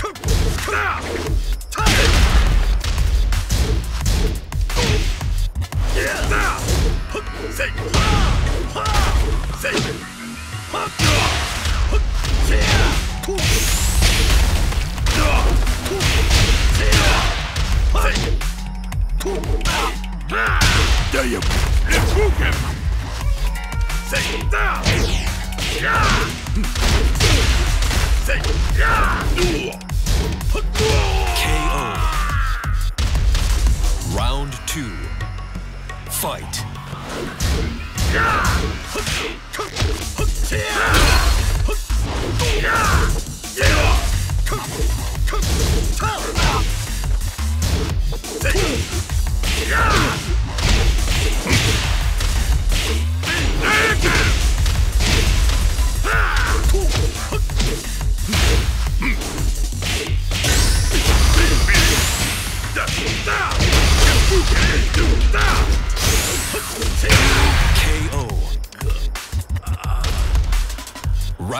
Damn! Let's move him! Say down! Yeah! Say yeah! KO.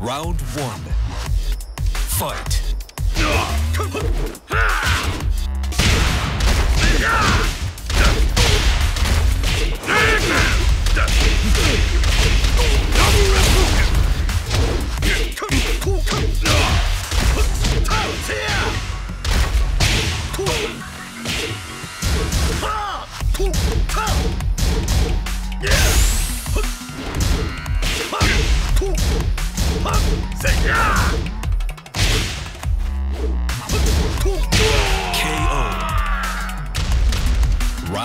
Round one. Fight.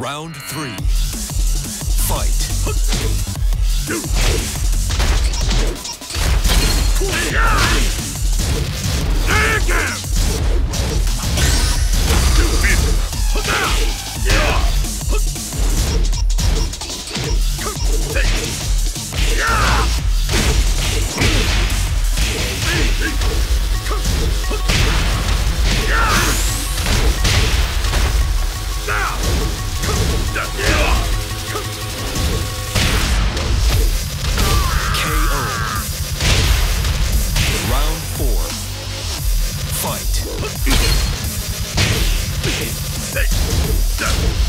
Round three. Fight. Step!